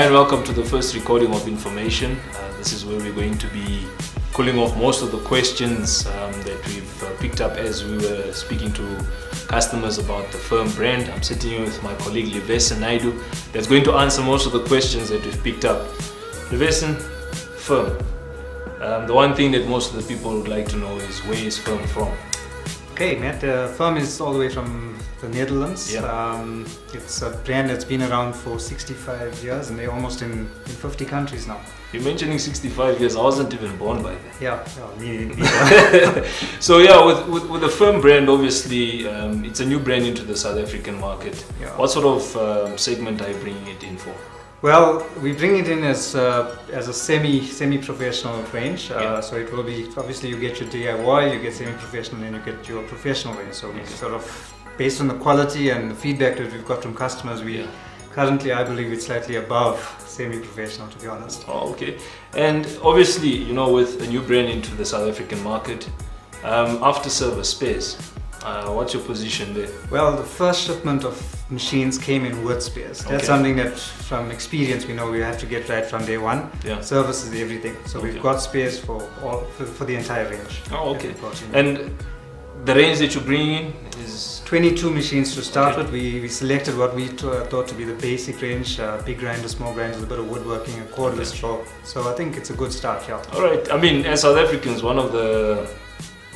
and welcome to the first recording of information. Uh, this is where we're going to be pulling off most of the questions um, that we've uh, picked up as we were speaking to customers about the FERM brand. I'm sitting here with my colleague Livesen Naidu that's going to answer most of the questions that we've picked up. Livesen, FERM. Um, the one thing that most of the people would like to know is where is FERM from? Okay, Matt, the FERM is all the way from the Netherlands. Yeah. Um, it's a brand that's been around for 65 years and they're almost in, in 50 countries now. You're mentioning 65 years, I wasn't even born by then. Yeah, yeah me neither. so yeah, with, with, with the FERM brand, obviously, um, it's a new brand into the South African market. Yeah. What sort of um, segment are you bringing it in for? Well, we bring it in as, uh, as a semi, semi-professional range. Uh, Yeah. So it will be, obviously you get your DIY, you get semi-professional and you get your professional range. So we sort of, based on the quality and the feedback that we've got from customers, we Yeah. currently, I believe it's slightly above semi-professional to be honest. Oh, okay. And obviously, you know, with a new brand into the South African market, um, after service space, uh, what's your position there? Well, the first shipment of machines came in wood spares. That's Okay. something that, from experience, we know we have to get right from day one. Yeah. Service is everything. So Okay. we've got spares for all for, for the entire range. Oh, okay. And the range that you bring in is 22 machines to start Okay. with. We, we selected what we uh, thought to be the basic range: uh, big grinder, small grinders, a bit of woodworking, a cordless Okay. So I think it's a good start. Yeah. all right. I mean, as South Africans, one of the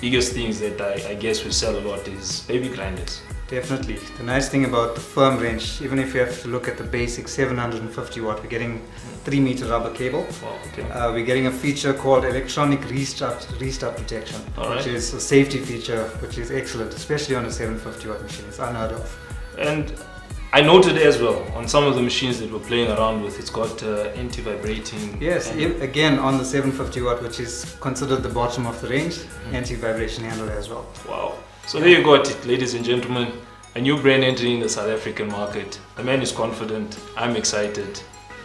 biggest things that I, I guess we sell a lot is baby grinders. Definitely. The nice thing about the FERM range, even if you have to look at the basic 750 watt, we're getting 3 meter rubber cable. Wow. Okay. Uh, we're getting a feature called electronic restart restart protection, which is a safety feature which is excellent, especially on a 750 watt machine. It's unheard of. And I noted as well on some of the machines that we're playing around with, it's got uh, anti-vibrating. Yes, e- again on the 750 watt, which is considered the bottom of the range, Mm-hmm. anti-vibration handle as well. Wow. So there you got it, ladies and gentlemen. A new brand entering the South African market. The man is confident. I'm excited.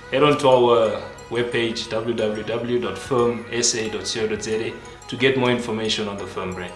Head on to our webpage www.fermsa.co.za to get more information on the FERM brand.